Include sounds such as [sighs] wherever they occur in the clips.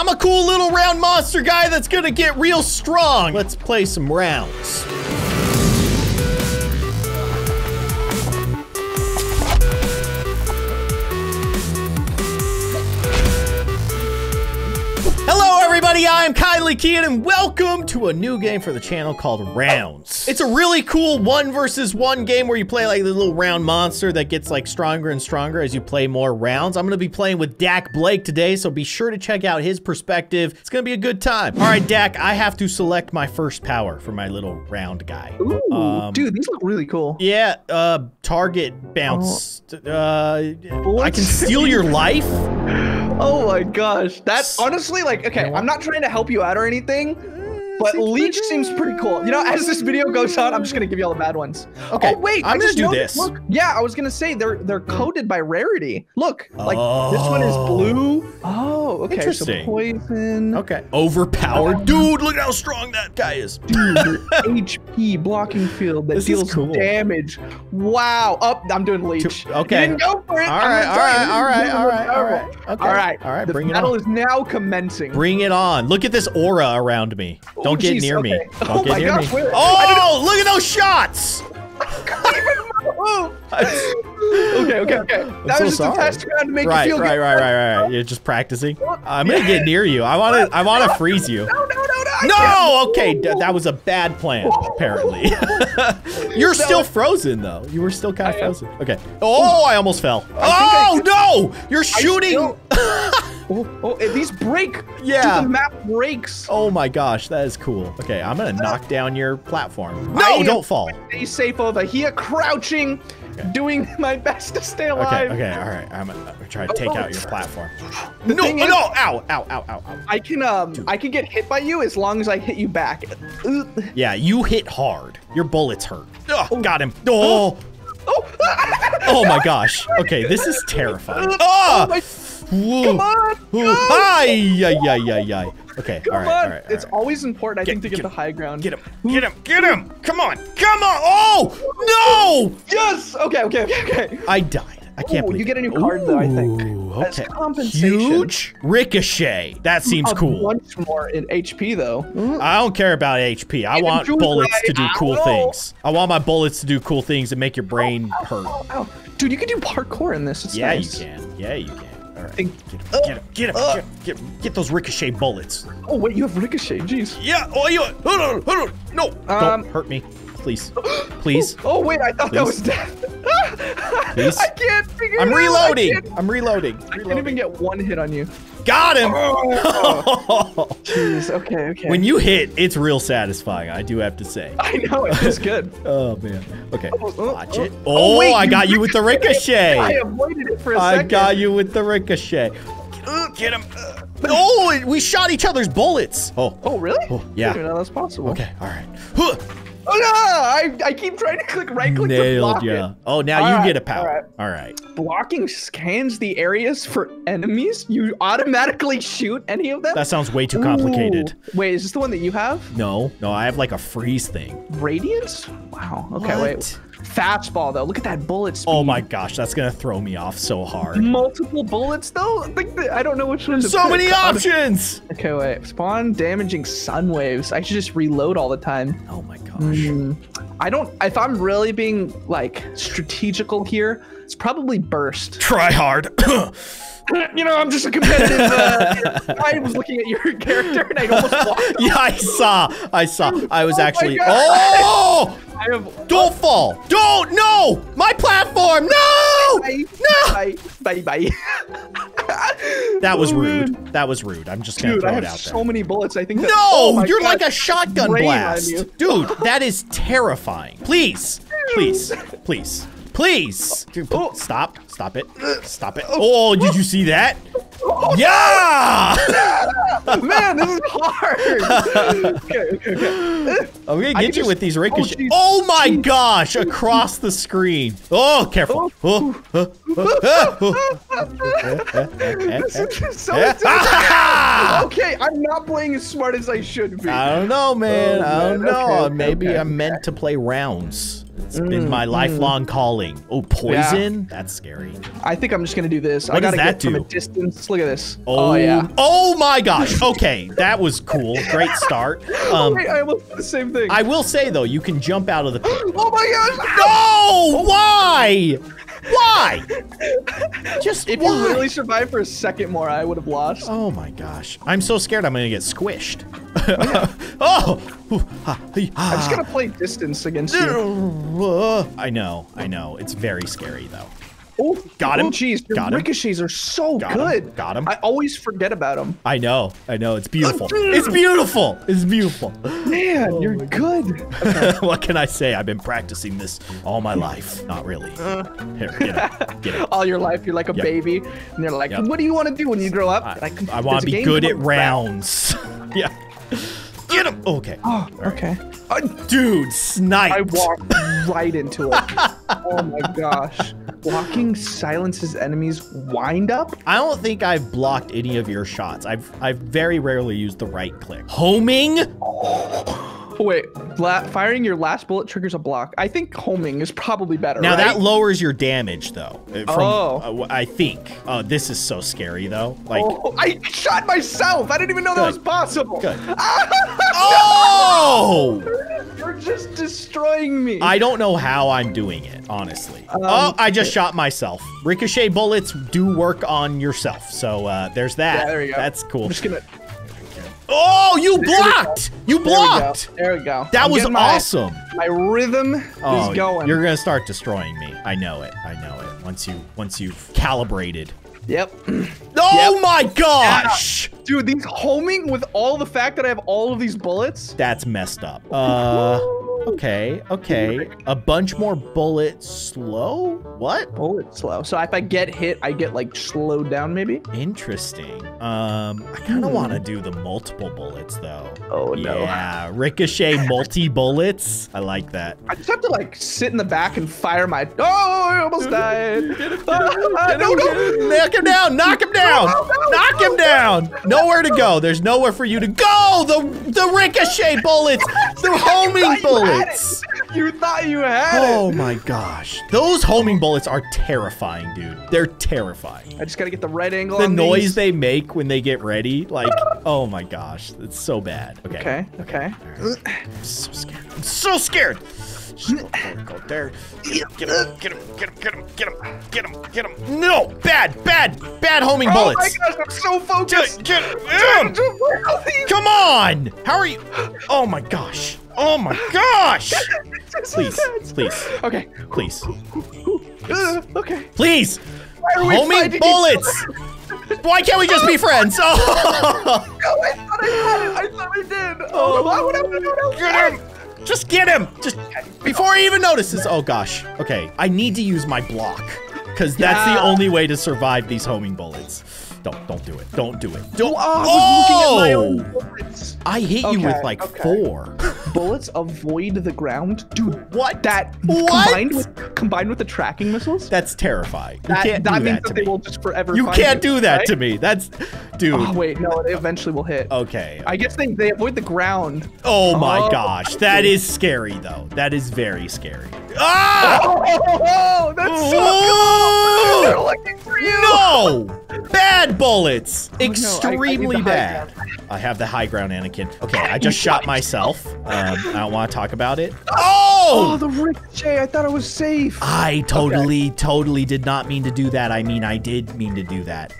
I'm a cool little round monster guy that's gonna get real strong. Let's play some rounds. Everybody. I'm Kindly Keyin, and welcome to a new game for the channel called Rounds. It's a really cool one versus one game where you play like the little round monster that gets like stronger and stronger as you play more rounds. I'm gonna be playing with Dak Blake today, so be sure to check out his perspective. It's gonna be a good time. All right, Dak, I have to select my first power for my little round guy. Ooh, Um, dude, these look really cool. Yeah, uh, target bounce. Uh, I can steal your [laughs] life. Oh my gosh, that's honestly like okay. I'm not trying to help you out or anything, but seems leech pretty seems pretty cool. You know, as this video goes on, I'm just gonna give you all the bad ones. Okay, Oh wait, I'm I gonna just do this. Look, yeah, I was gonna say they're they're coded by rarity. Look, like this one is Oh. blue. Oh, okay. Interesting. So poison. Okay. Overpowered. Uh, dude, look how strong that guy is. Dude, HP blocking field that This deals cool. damage. Wow. Up, I'm doing leech. Two- okay. You didn't go for it. All I'm right, gonna all tell you, right, this all is right, really all right, all terrible. right. Okay. All right. All right, The bring it battle on. is now commencing. Bring it on. Look at this aura around me. Oh, Don't get jeez, near me. Don't Oh get my near gosh, me. wait, Oh, look at those shots. Oh. [laughs] okay, okay, okay. That so was just sorry. a test round to make Right, you feel right, good. right, right, right. You're just practicing. I'm gonna get near you. I wanna, I wanna freeze you. No, no, no, no. No, okay, d- that was a bad plan, [laughs] apparently. [laughs] You're still frozen, though. You were still kind of frozen. Okay. Oh, I almost fell. Oh, no! You're I shooting! Oh, oh, eh, these break. Yeah. Dude, the map breaks. Oh my gosh, that is cool. Okay, I'm gonna knock down your platform. No, I don't fall. Stay safe over here, crouching, doing [laughs] my best to stay alive. okay, all right. I'm gonna, try to take out your platform. No, no, is- ow, ow, ow, ow, ow. I can um, I can get hit by you as long as I hit you back. Yeah, you hit hard. Your bullets hurt. Ugh, got him. Oh, Oh, [laughs] oh my gosh. Okay, this is terrifying. Oh Ah! Whoa. Come on, Ooh, go. Hi, yi, yi, yi, yi. Okay, Come all right, on. all right, all it's right. always important, I Get- think, to get, get- the high ground. Get him, get him, get him! Come on, come on! Oh, no! Yes. Okay. Okay. Okay. Okay. I died. I can't Ooh, believe you get a new card, though, I think. Ooh, okay. compensation. Huge ricochet. That hmm, seems A cool. bunch more in HP though. I don't care about HP. I want bullets to do cool things. I want my bullets to do cool things and make your brain hurt. Oh, ow. Dude, you can do parkour in this. It's Yeah, nice. you can. Yeah, you can. All right. Think- Get him, Uh, get him, get him, uh. get him, get him. Get those ricochet bullets. Oh wait, you have ricochet. Jeez. Yeah. Oh, you. Hold on, hold on. No. Um, don't hurt me, please. [gasps] Please. Oh wait, I thought that was death. [laughs] Please. I can't figure I'm it out. reloading. I can't, I'm reloading. I can't even get one hit on you. Got him. Oh. [laughs] Jeez. Okay. Okay. when you hit, it's real satisfying. I do have to say. [laughs] I know it feels good. [laughs] Oh man. Okay. oh, oh Watch oh. it. Oh, Oh, wait, I got you with the ricochet! I avoided it for a I second. I got you with the ricochet. Get him. Oh, we shot each other's bullets. Oh. Oh really? Oh, yeah. I didn't know that was possible. Okay. All right. Oh no! I, I keep trying to click right click to block ya. it. Oh, now All you right, get a power. all All right. Blocking scans the areas for enemies. You automatically shoot any of them. That sounds way too complicated. Ooh. Wait, is this the one that you have? No, no, I have like a freeze thing. Radiance? Wow. Okay, What? wait. Fastball though. Look at that bullet speed. Oh my gosh, that's gonna throw me off so hard. Multiple bullets though. Like I don't know which one to So pick. many options. Okay, wait. Spawn damaging sun waves. I should just reload all the time. Oh my gosh. Hmm. I don't. If I'm really being like strategical here, it's probably burst. Try hard. [coughs] [coughs] You know, I'm just a competitive. Uh, [laughs] I was looking at your [laughs] character and I almost [laughs] walked. yeah, I saw. I saw. I was Oh actually. Oh! I have. Don't fall! Don't! No! My platform! No! Bye. No! Bye. Bye. Bye. [laughs] That was rude. That was rude. I'm just gonna Dude, throw I it have out so there. many bullets. I think. That, No! oh you're God. like a shotgun blast. Dude, [laughs] that is terrifying. Please. Please. Please. Please. Dude, Oh. Stop. Stop it. Stop it. Oh, did you see that? Yeah! [laughs] Man, this is hard. [laughs] okay, okay, okay. I'm gonna get you just- with these oh, ricochet. Oh, oh my Jeez. gosh! Across the screen. Oh, careful. Oh, oh, oh, oh, oh. oh. This is so [laughs] intense. Okay, I I'm not playing as smart as I should be. I don't know, man. Oh, I don't man. know. Okay, okay, Maybe okay, I'm meant to play rounds. It's been my lifelong calling. Oh, poison? That's scary. I think I'm just gonna do this. I What does gotta that get from a distance. Look at this. Oh, Oh, yeah. Oh my gosh. Okay, that was cool. Great start. [laughs] Um, I almost did the same thing. I will say though, you can jump out of the. [gasps] oh my gosh! No! Why? Why? Just If why? you really survived for a second more, I would have lost. Oh my gosh. I'm so scared I'm gonna get squished. Oh! Ooh, hey, I'm just gonna play distance against you. Uh, I know, I know. It's very scary though. Oh, Got him. Oh, jeez, your Got him. ricochets are so Got him. good. Got him. I always forget about them. I know, I know. It's beautiful. [laughs] It's beautiful. It's beautiful. Man, Oh you're good. [laughs] what can I say? I've been practicing this all my life. Not really. Uh. Here, get it. Get it. [laughs] All your life, you're like a Yep. baby, and they're like, Yep. "What do you want to do when you grow up?" I, Like, I "There's want a to be game good at called rounds. yeah. Get him. Okay. Oh, okay. Uh, Dude, snipe. I walked right into it. [laughs] oh my gosh. Blocking silences enemies wind up? I don't think I've blocked any of your shots. I've I've very rarely used the right click. Homing? Oh, [laughs] wait, la- firing your last bullet triggers a block. I think homing is probably better. Now right? that lowers your damage though. uh, From, Oh. uh, I think. Oh, this is so scary though. Like Oh, I shot myself. I didn't even know that was possible. Good. [laughs] Oh! You're just destroying me. I don't know how I'm doing it, honestly. oh, I just shot myself. Ricochet bullets do work on yourself. So uh, there's that. Yeah, there you go. That's cool. I'm just gonna. Oh, you blocked! You There we go. blocked! There we go. That I'm was my- awesome. My rhythm Oh, is going. you're gonna start destroying me. I know it. I know it. Once you once you've calibrated. Yep. [clears throat] Oh Yep. my gosh! Dude, these homing with all the fact that I have all of these bullets. That's messed up. Uh, okay, okay. A bunch more bullets slow? What? Bullet slow. So if I get hit, I get like slowed down maybe. Interesting. Um, I kind of Hmm. want to do the multiple bullets though. Oh no. Yeah, ricochet multi bullets. I like that. I just have to like sit in the back and fire my. Oh, I almost died. Ah, [laughs] no, no. Knock him down! Knock him down! No, Knock him down! Nowhere to go. There's nowhere for you to go. The the ricochet bullets, the [laughs] homing you bullets. You thought you had Oh it. my gosh, those homing bullets are terrifying, dude. They're terrifying. I just gotta get the right angle. The noise these. they make when they get ready, like, oh my gosh, it's so bad. Okay. Okay. Okay. I'm so scared. I'm so scared. Go, go, go there. Get him, get him, get him, get him, get him, get him, get him. No, bad, bad, bad homing bullets. Oh my gosh, I'm so focused. Get, get him. Come on. How are you? Oh my gosh. Oh my gosh. [laughs] Please, please, Okay. please, Uh, okay. please. Why are we Homing bullets. Why can't we just be friends? [laughs] Oh. other? I [laughs] thought I had it. I thought I did. Oh, why would I want to do Get him! Just get him! Just before he even notices. Oh gosh. Okay, I need to use my block because that's the only way to survive these homing bullets. Don't don't do it. Don't do it. Don't. Oh, I was looking at my Oh! I hit you with like okay. four. Bullets avoid the ground, dude. What? That What? combined with combined with the tracking missiles. That's terrifying. You that can't that do means that that, to they me. will just forever. You find can't do that right? to me. That's, dude. Oh wait, no, it eventually will hit. Okay. I guess they, they avoid the ground. Oh my Oh. gosh, that is scary though. That is very scary. Ah! [laughs] Oh, that's so Oh! cool! They're looking for you. No! Bad bullets! Oh, I- I need Extremely bad. I have the high ground, Anakin. Okay, I just shot myself. Um, I don't want to talk about it. Oh, Oh! the ricochet! I thought it was safe. I totally, totally did not mean to do that. I mean, I did mean to do that.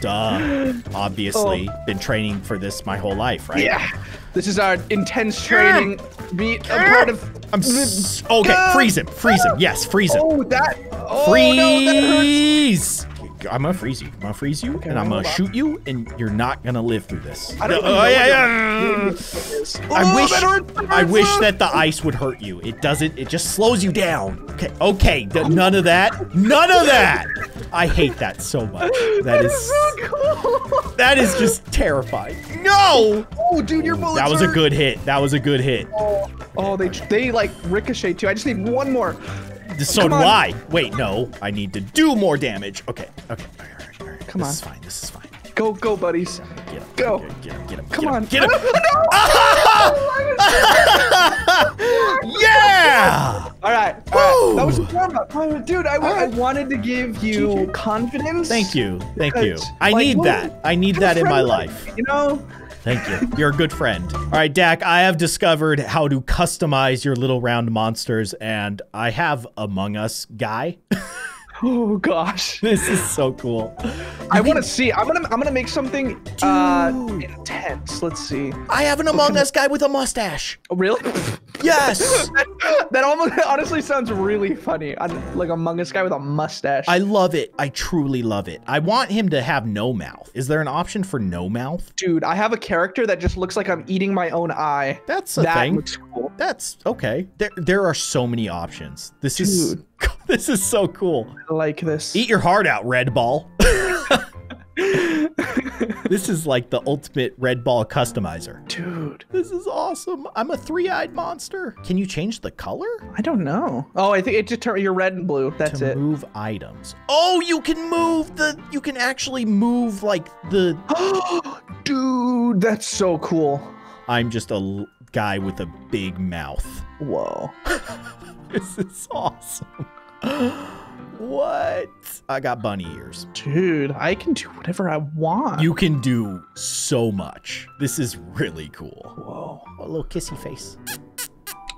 Duh. [laughs] Obviously, been training for this my whole life, right? Oh. Yeah, this is our intense training. Be a part of. I'm s- okay. Freeze him. Freeze him. Yes, freeze him. Oh, that. Oh no, that hurts. I'm gonna freeze you. I'm gonna freeze you, and I'm gonna on. shoot you, and you're not gonna live through this. I don't even Oh, yeah, yeah. is. I Oh, wish that hurts, that I wish that the ice would hurt you. It doesn't. It just slows you down. Okay. Okay. th- none of that. None of that. I hate that so much. [laughs] That is so cool. that is just terrifying. No. Oh, dude, your bullets That was a good hit. That was a good hit. Oh, they they like ricochet too. I just need one more. So do. I. Wait, no. I need to do more damage. Okay. Okay. All right, all right, all right. Come this on. This is fine. This is fine. Go, go, buddies. Get him. Go. Get him. Get him. Come get on. Him, get him. [laughs] [laughs] [laughs] yeah. All right. All right. That was a warm up. Dude, I, I wanted to give you GG. confidence. Thank you. Thank you. I like, need that. I need that in my life. You know? Thank you. You're a good friend. All right, Dak, I have discovered how to customize your little round monsters, and I have Among Us guy. [laughs] Oh gosh. [laughs] this is so cool. I want to see. I'm gonna I'm gonna make something uh intense. Let's see. I have an Among Us guy with a mustache. Oh, really? [laughs] Yes. [laughs] that almost honestly sounds really funny. I'm like Among Us guy with a mustache. I love it. I truly love it. I want him to have no mouth. Is there an option for no mouth? Dude, I have a character that just looks like I'm eating my own eye. That's a that thing. looks cool. That's okay. There, there are so many options. This is Dude. [laughs] this is so cool. I like this. Eat your heart out, Red Ball. [laughs] this is like the ultimate Red Ball customizer. Dude, This is awesome. I'm a three-eyed monster. Can you change the color I don't know. Oh, I think it just turned. You're red and blue. That's to it. move items? Oh, you can move the. You can actually move like the. [gasps] Dude, that's so cool. I'm just a l- guy with a big mouth. Whoa. [laughs] This is awesome. What? I got bunny ears. Dude, I can do whatever I want. You can do so much. This is really cool. Whoa. A little kissy face.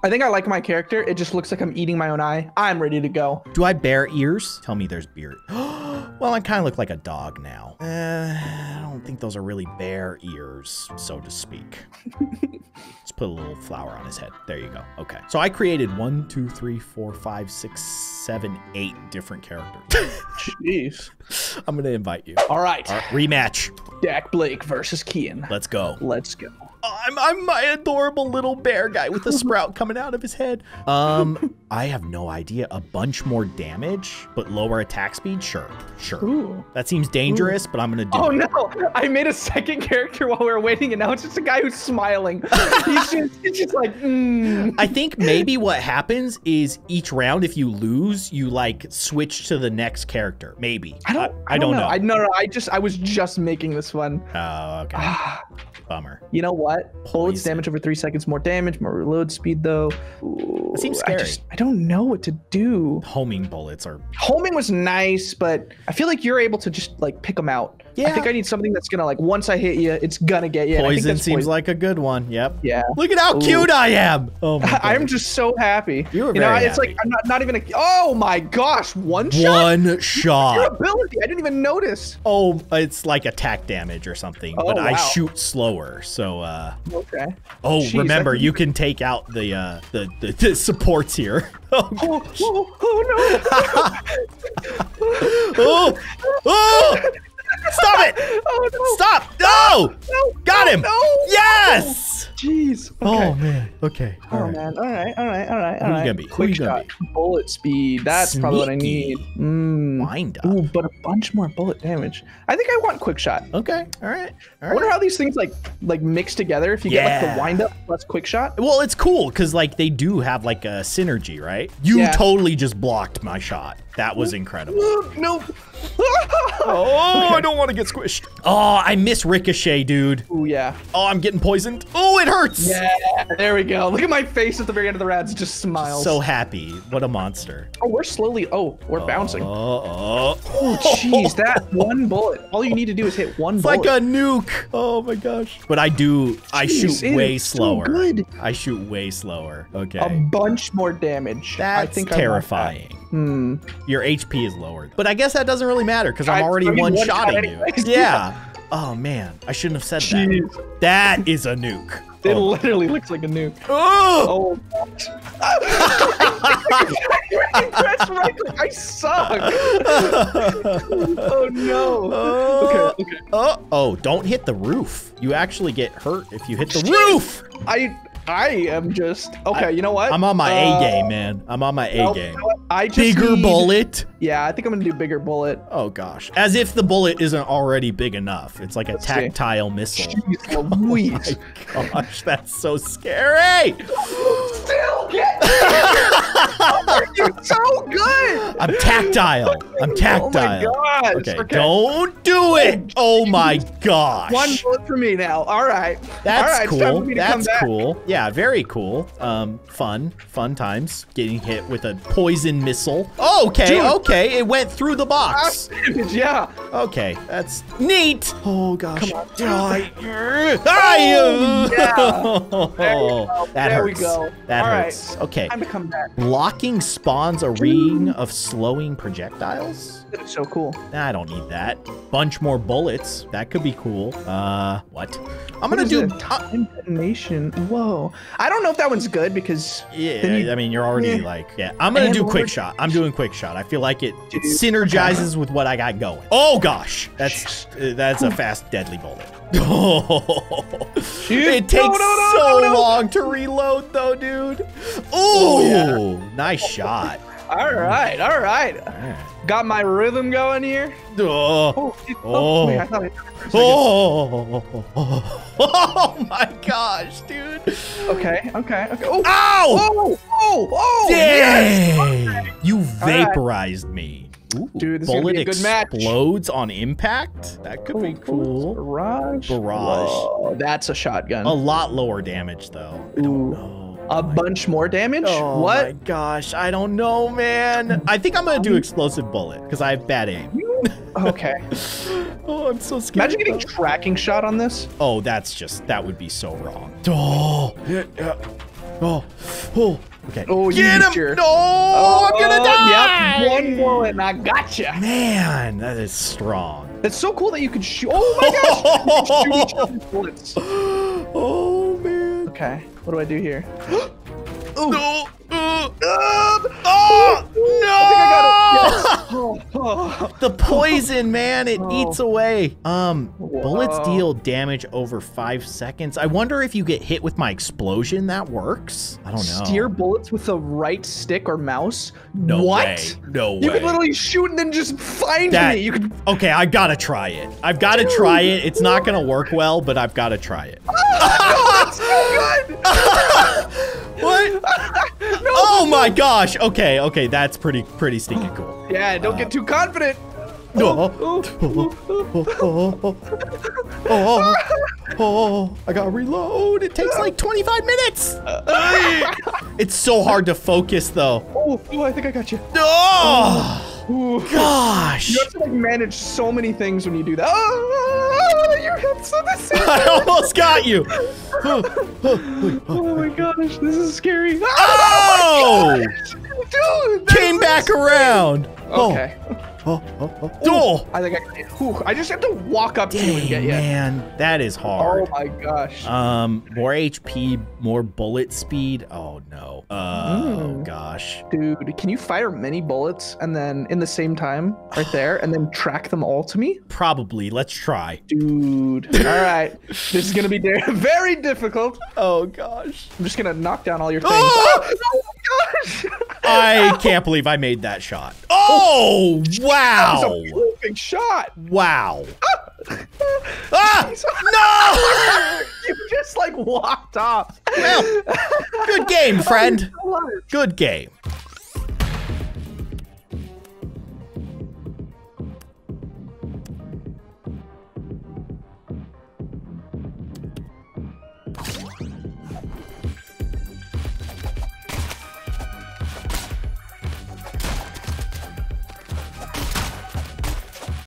I think I like my character. It just looks like I'm eating my own eye. I'm ready to go. Do I bear ears? Tell me there's beard. [gasps] [gasps] [gasps] well, I kind of look like a dog now. Uh, I don't think those are really bear ears, so to speak. [laughs] Let's put a little flower on his head. There you go. Okay. So I created one, two, three, four, five, six, seven, eight different characters. [laughs] Jeez. I'm going to invite you. All right. All right, rematch. Dak Blake versus Keyin. Let's go. Let's go. I'm, I'm my adorable little bear guy with a [laughs] sprout coming out of his head. Um, [laughs] I have no idea. A bunch more damage, but lower attack speed? Sure, sure. Ooh. That seems dangerous, but I'm gonna do Oh it. no! [laughs] I made a second character while we were waiting, and now it's just a guy who's smiling. he's, just, he's just like, mm. I think maybe what happens is each round, if you lose, you like switch to the next character. Maybe. I don't. I, don't know. I no, no. I just. I was just making this one. Oh, okay. [sighs] Bummer. you know what? Bullets damage over three seconds, more damage, more reload speed though. Ooh, That seems I scary. just. I don't know what to do. Homing bullets are. Homing was nice, but I feel like you're able to just like pick them out. I think I need something that's gonna like once I hit you, it's gonna get you. and I think Poison seems poison. like a good one. Yep. Yeah. Look at how Ooh. cute I am. Oh my [laughs] I'm just so happy. You were you know, very it's like. I'm not, not even a. Oh my gosh, one shot. one shot. Your shot. ability, I didn't even notice. Oh, it's like attack damage or something, but Oh, I shoot slower. So, uh, Okay. oh, Jeez, remember, that's- you can take out the uh, the, the, the supports here. [laughs] Oh, Oh, oh, oh no. [laughs] oh, oh! Stop it! [laughs] oh no. Stop! No! No. Got him! No. Yes! Jeez. Okay. Oh man. Okay. All Oh right. man. All right. All right. All right. Who All you gonna be? Quick you gonna shot. Bullet speed. That's probably what I need. Mm. Wind up. Ooh, but a bunch more bullet damage. I think I want quick shot. Okay. All right. All I wonder how these things like like mix together. If you get like the wind up plus quick shot. Well, it's cool because like they do have like a synergy, right? You Yeah. totally just blocked my shot. That was incredible. no. Oh, I don't want to get squished. Oh, I miss Ricochet, dude. Oh, yeah. Oh, I'm getting poisoned. Oh, it hurts. Yeah. There we go. Look at my face at the very end of the rounds. Just smiles. So happy. What a monster. Oh, we're slowly. Oh, we're bouncing. Oh, oh. Oh, jeez, that one bullet. All you need to do is hit one It's bullet. like a nuke. Oh my gosh. But I do, I shoot way is so slower. good. I shoot way slower. Okay. a bunch more damage. That's I think I terrifying. Hmm. Your HP is lowered. But I guess that doesn't really matter because I'm already I mean, one one shot shotting you. anyways. Yeah. [laughs] Oh man, I shouldn't have said Jeez. that. That is a nuke. It Oh. literally looks like a nuke. Oh! Oh. Press [laughs] right click. I suck. oh no. Okay. Okay. Oh, oh, don't hit the roof. You actually get hurt if you hit the roof. I I am just okay. you know what? I'm on my Uh, A game, man. I'm on my A nope, game. you? I Bigger need- bullet. Yeah, I think I'm gonna do bigger bullet. Oh gosh. As if the bullet isn't already big enough. It's like a Let's see. tactile missile. Jeez Louise. [laughs] Oh my gosh, that's so scary. Still get [laughs] You're so good. I'm tactile. I'm [laughs] Oh tactile. my gosh. Okay, don't do it. Oh my gosh. One bullet for me now. All right. That's All right, cool. for me to come That's cool. Yeah, very cool. Um, fun, fun times. Getting hit with a poison missile. Oh, okay, Dude. okay. It went through the box. yeah. Okay, that's neat. Oh gosh. Come on. Die. [laughs] Uh, yeah. There we [laughs] go. That There we hurts. go. That All right. hurts. Okay. Time to come back. Blocking spawns a ring of slowing projectiles. That's so cool. Nah, I don't need that. Bunch more bullets. That could be cool. Uh, what? I'm What gonna do. it? Time detonation. Whoa. I don't know if that one's good because yeah, you- I mean, you're already Yeah. like, yeah. I'm gonna And do quick shot. I'm doing quick shot. I feel like it, it Dude, synergizes with what I got going. Oh gosh, that's uh, that's a fast, deadly bullet. [laughs] Oh, it takes no, no, no, so long to reload, though, dude. Ooh, Oh, nice shot. All mm. right. All right. Got my rhythm going here. Oh. Oh, Oh. I I second. Oh, [laughs] oh my gosh, dude. Okay. Okay. Okay. Oh. Ow! Oh. Oh. Oh. oh yes! Dang! You right. vaporized me. Ooh, Dude, this is gonna bullet be a good match. explodes on impact. That could be cool. Barrage. Barrage. Whoa, that's a shotgun. A lot lower damage though. I don't Ooh. A oh bunch more damage. Oh what? my gosh, I don't know, man. I think I'm gonna do explosive bullet because I have bad aim. Okay. [laughs] Oh, I'm so scared. Imagine getting tracking shot on this. Oh, that's just that would be so wrong. Oh, yeah, yeah. oh, oh. Okay. Oh, you get him! your- No, oh, I'm gonna Oh, die. Yep. One bullet and I gotcha. Man, that is strong. It's so cool that you can shoot. Oh my gosh! You can shoot each other's bullets. [laughs] Okay. What do I do here? [gasps] No. Uh, oh I no! think I got it. Yes. Oh. [laughs] The poison, man, it Oh. eats away. Um, bullets deal damage over five seconds. I wonder if you get hit with my explosion, that works. I don't know. Steer bullets with the right stick or mouse. No what? way. No You way. can literally shoot and then just find That- me. You can. Okay, I gotta try it. I've gotta try it. It's not gonna work well, but I've gotta try it. That's so good. What? [laughs] oh my gosh. Okay, okay, that's pretty pretty stinking cool. Yeah, don't get too confident. [laughs] Oh, oh, oh, Oh, oh, oh, oh, I gotta reload. It takes like 25 minutes. [laughs] It's so hard to focus though. oh, oh, I think I got you. Oh, Ooh. [sighs] gosh. You have to like manage so many things when you do that. Oh, you have so this. I almost got you. Oh my gosh, this is scary. Oh! [laughs] Dude, Came back around. Oh. Okay. Oh, oh, oh, oh. I think I. Whew, I just have to walk up to you and get Dang, you. man, that is hard. Oh my gosh. Um, more HP, more bullet speed. Oh no. Oh Mm. gosh. Dude, can you fire many bullets and then in the same time right there and then track them all to me? Probably. Let's try. Dude. [laughs] All right. This is going to be [laughs] very difficult. Oh gosh. I'm just going to knock down all your [gasps] things. Oh, my gosh. I [laughs] can't believe I made that shot. Oh wow. That was a perfect shot. Wow. [laughs] Ah! No! [laughs] you just like walked off. Well, good game, [laughs] friend. Good game.